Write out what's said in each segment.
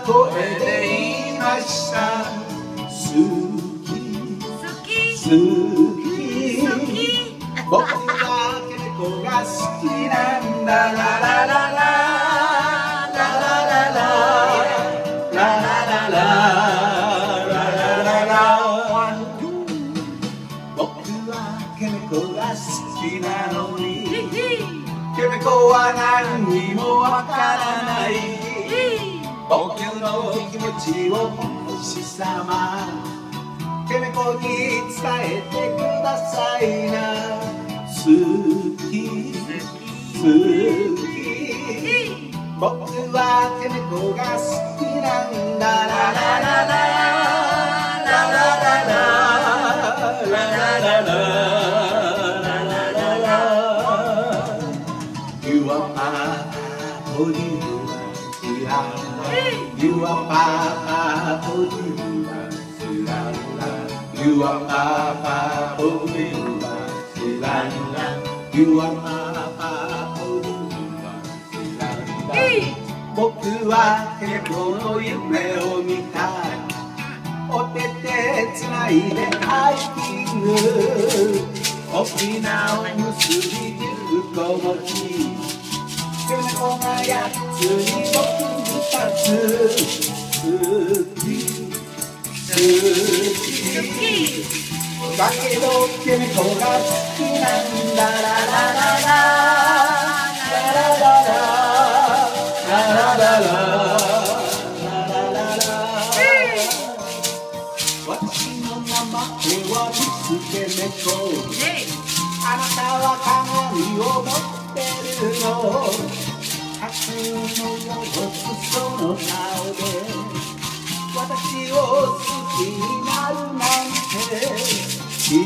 声で言いました。好き。好き。好き。僕だけ子が好きなんだ。ララララは何にもわからない。僕の気持ちを星様。ケネコに伝えてくださいな。好き好き。僕はケネコが好きなんだララララララララララララララ You are my oh you are You are Papa, oh you are You are Papa, oh you are You are Papa, oh you are 僕は結構の夢を見たお手手つないでハイキング沖縄を結びゆく小餅猫がやつに僕二つ好き好きだけどが好きなんだララララララララララララ私の名前は見つけ猫。あなたは鏡をの顔で私を好きになるなんてい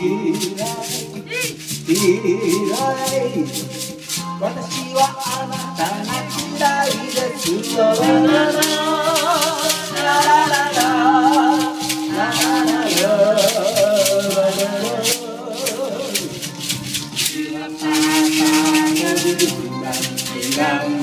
らいいらい私はあなたが嫌いですよラララララララララララララララ